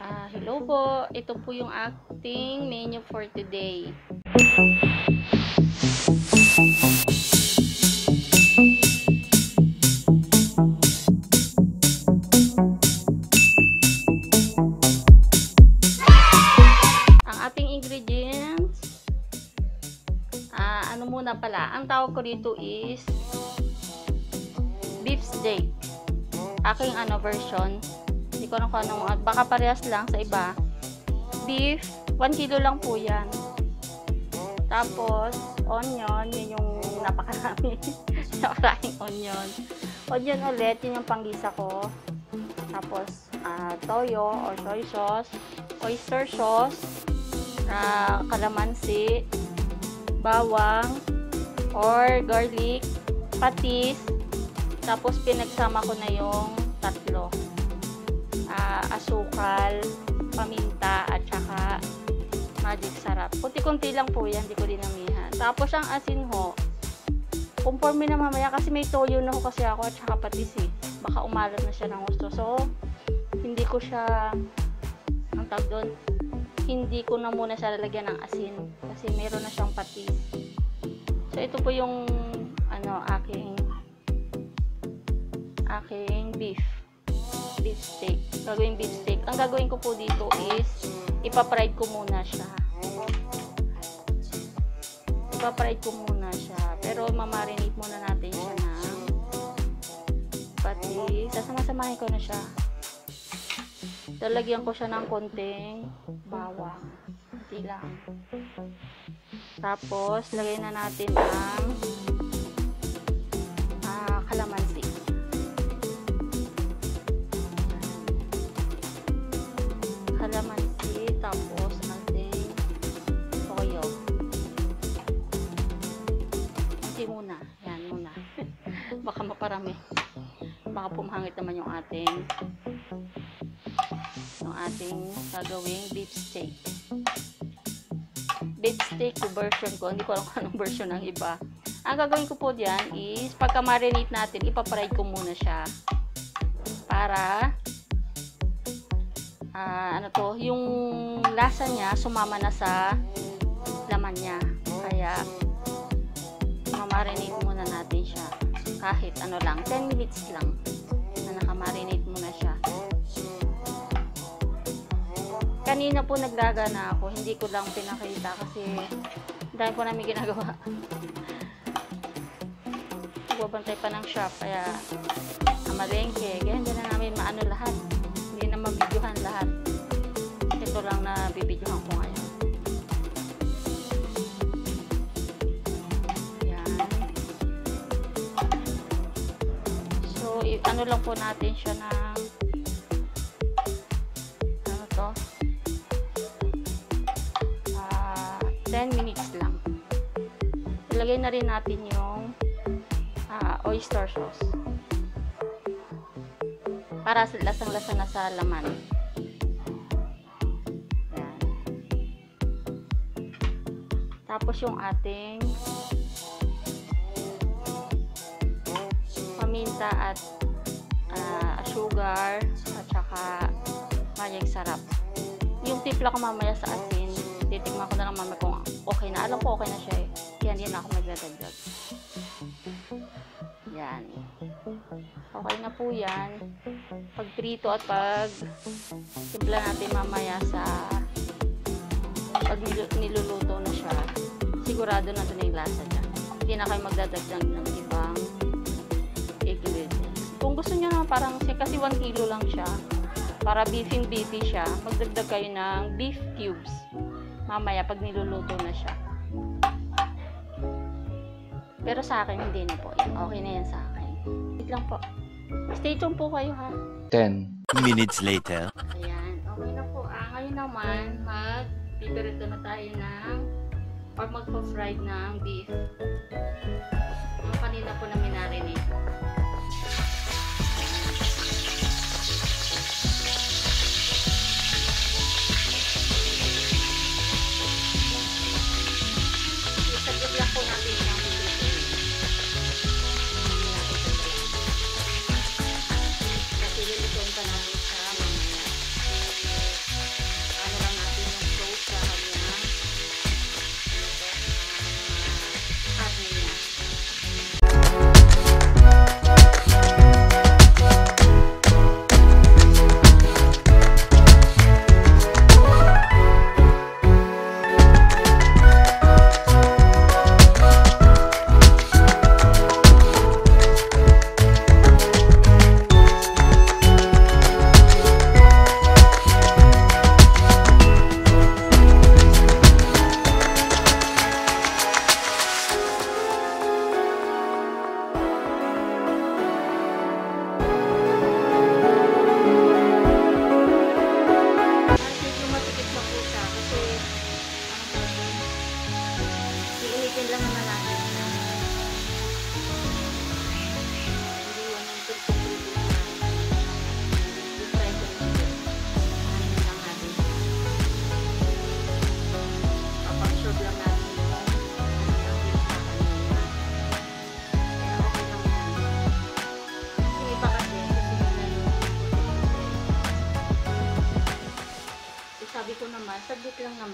Ah, hello po. Ito po yung acting menu for today. Ang ating ingredients, ah, ano muna pala, ang tawag ko dito is beef steak. Aking ano version, ko alam kung anong, baka parehas lang sa iba. Beef, 1 kilo lang po yan. Tapos, onion, yun yung napakarami. Napakaraming onion. Onion ulit, yun yung panggisa ko. Tapos, ah, toyo or soy sauce, oyster sauce, ah, kalamansi, bawang, or garlic, patis, tapos pinagsama ko na yung tatlo. Asukal, paminta, at saka magic sarap. Kunti-kunti lang po yan, di ko dinamihan. Tapos ang asin ho, conforme na mamaya kasi may toyo na ho kasi ako at saka patis eh. Baka umalat na siya ng gusto. So, hindi ko siya, ang tawag doon, hindi ko na muna siya lalagyan ng asin kasi meron na siyang patis. So, ito po yung ano, aking aking beef beef steak. Gagawin beef steak. Ang gagawin ko po dito is ipapride ko muna siya. Ipapride ko muna siya. Pero mamarinate muna natin siya ng pati. Sasama-samahin ko na siya. Lalagyan ko siya ng konting bawang. Hindi lang. Tapos, lagay na natin ang Baka maparami. Baka pumangit naman yung ating yung ating gagawing beef steak. Beef steak version ko. Hindi ko alam kung anong version ng iba. Ang gagawin ko po diyan is pagka marinate natin, ipapride ko muna siya para ah, ano to, yung lasa niya sumama na sa laman niya. Kaya mamarinate muna natin siya. Kahit ano lang, 10 minutes lang na nakamarinate muna siya. Kanina po naglaga na ako, hindi ko lang pinakita kasi dahil po namin ginagawa. Nagbabantay pa ng shop, kaya amalengke, kaya hindi na namin maano lahat. Hindi na mabidyohan lahat. Ito lang na bibidyohan ko ngayon. Ano lang po natin siya ng ano to? Ah, 10 minutes lang. Ilagay na rin natin yung ah, oyster sauce. Para sa- lasang-lasa na sa laman. Yan. Tapos yung ating paminta at sugar at saka magic sarap. Yung tipla ko mamaya sa asin, titikman ko na lang mamaya kung okay na. Alam ko okay na siya eh. Hindi na ako magdadagdag. Yan. Okay na po yan. Pag prito at pag timpla natin mamaya sa pag nil- niluluto na siya, sigurado na doon yung lasa niya. Hindi na kayo magdadagdag ng ibang gusto niyo naman parang kasi 1 kilo lang siya, para beefing beefy siya, magdagdag kayo ng beef cubes. Mamaya pag niluluto na siya. Pero sa akin, hindi na po. Yan, okay na yan sa akin. Wait lang po. Stay tuned po kayo ha. 10 minutes later. Ayan, okay na po. Ah, ngayon naman, mag-pipirito na tayo ng or magpa-fried ng beef. Yung kanina po na minarinate.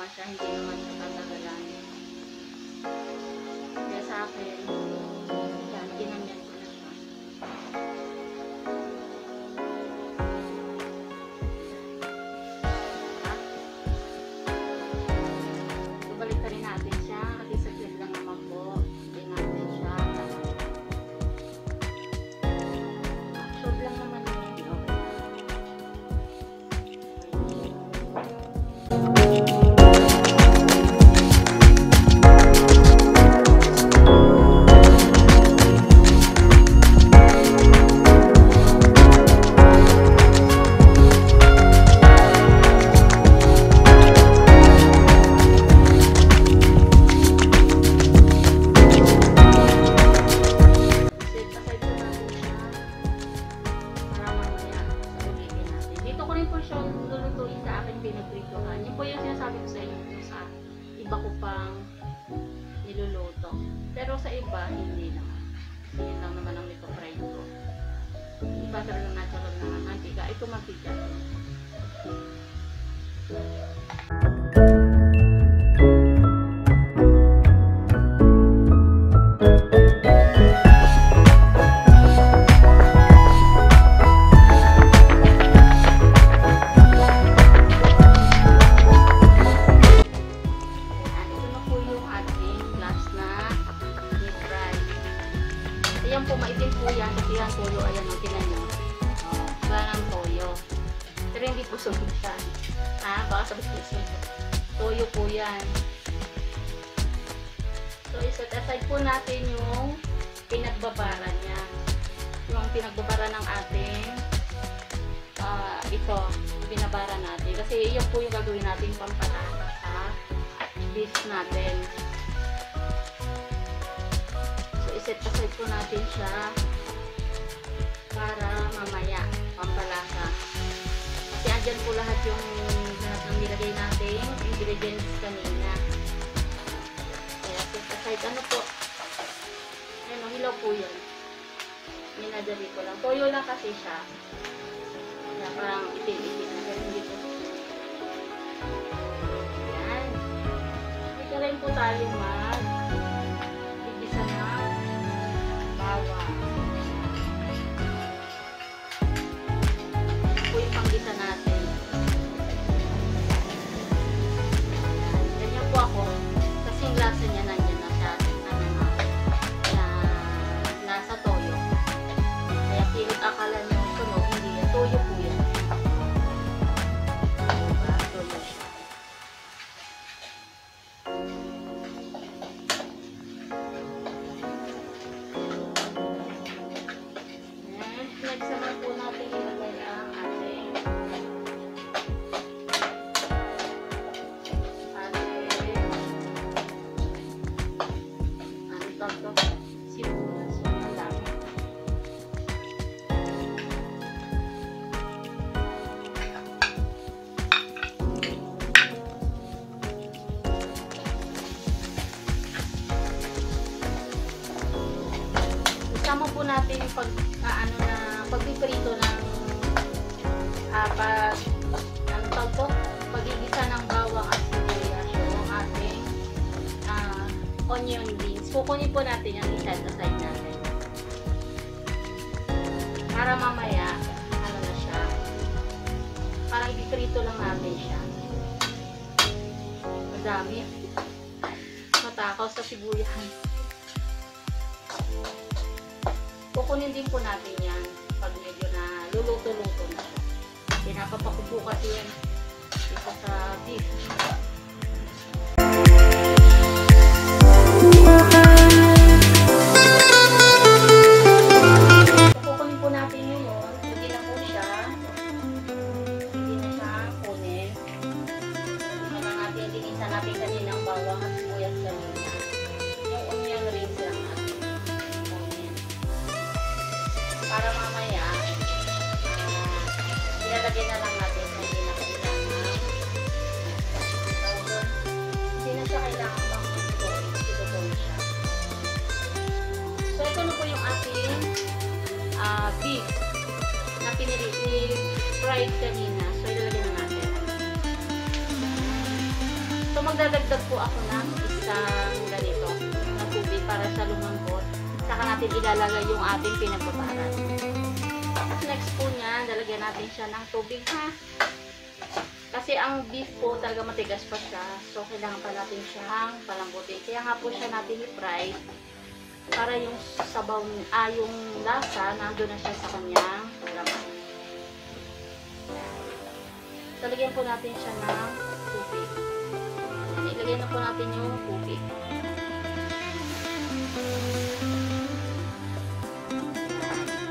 Siya, hindi naman siya tatagalan. Kaya sa akin, Música Po sunog siya. Ha? Baka sabi ko sunog. Toyo po yan. So, iset aside po natin yung pinagbabara niya. Yung pinagbabara ng ating ah, ito, binabara natin. Kasi yun po yung gagawin natin pampalasa sa beef natin. So, iset aside po natin siya Andyan po lahat yung lahat ng nilagay natin ingredients kanina. Kaya aside. Ano po? Ayun, oh, hilaw po yun. Minadali ko lang. Toyo lang kasi siya. Kaya parang itim-itim na. Pero hindi po. Yan. Dito rin po tayo mag igisa na bawang. Natin pag ah, ano na pagpiprito ng ah, pag ano tawag to? Pagigisa ng bawang at sibuyas yung ating ah, onion beans. Kukunin po natin yung isa sa side natin. Para mamaya, ano na siya, parang ipiprito lang natin siya. Madami. Matakaw sa sibuyas. Kukunin din po natin yan pag medyo na luluto-luto na kasi yan isa sa beef. Fried kanina. So, ilalagay na natin. magdadagdag po ako ng isang ganito na tubig para sa lumambot. Saka natin ilalagay yung ating pinagbabaran. Tapos next po niyan, lalagyan natin siya ng tubig ha. Kasi ang beef po talaga matigas pa siya. So, kailangan pa natin siyang palambutin. Kaya nga po siya natin i-fry para yung sabaw, ah, yung lasa, nandun na siya sa kanyang Talagyan po natin siya ng tubig. Ayan, Ilagyan na po natin yung tubig.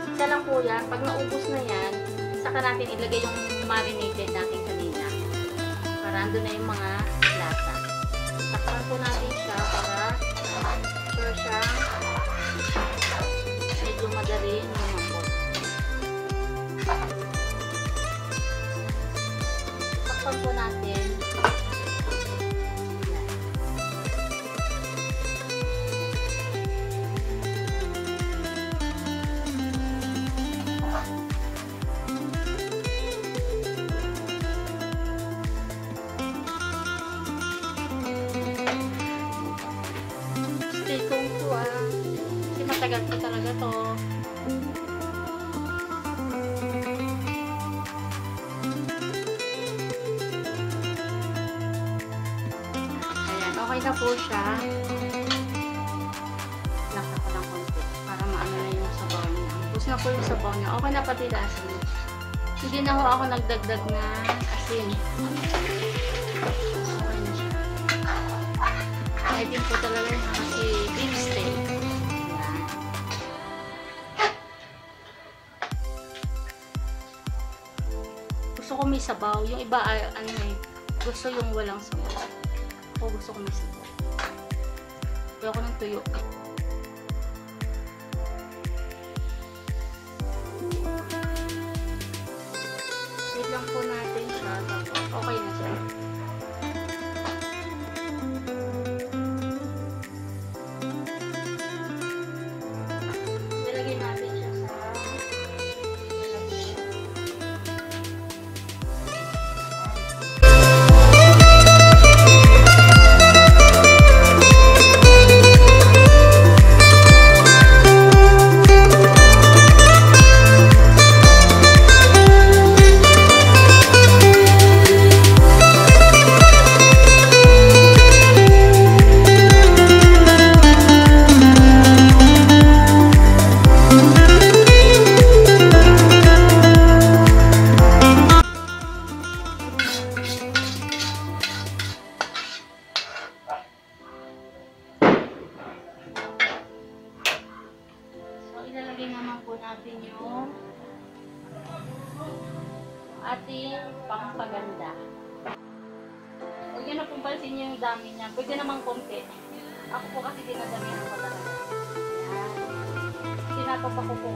Isa lang po yan. Pag naubos na yan, saka natin ilagay yung marinated natin kanina. Para andun na yung mga lasa. Takpan po natin siya para sure siya Takpan po natin. Yan. Stay kung to ah. Kasi matagal po talaga to. Po siya. Lasa ko lang konti para maano na yung sabaw niya. Tapos na po yung sabaw niya. Okay na pati niya. Hindi na ho ako nagdagdag na asin. Okay na siya. I think po talaga yung kasi beef steak. Gusto ko may sabaw. Yung iba ay ano eh, gusto yung walang sabaw. Ako gusto ko may sabaw. Ako ng tuyo. Pong pansin yung dami niya. Pwede naman konti. Ako po kasi dinadamihan ko talaga. Yan. Tinatapa ko po.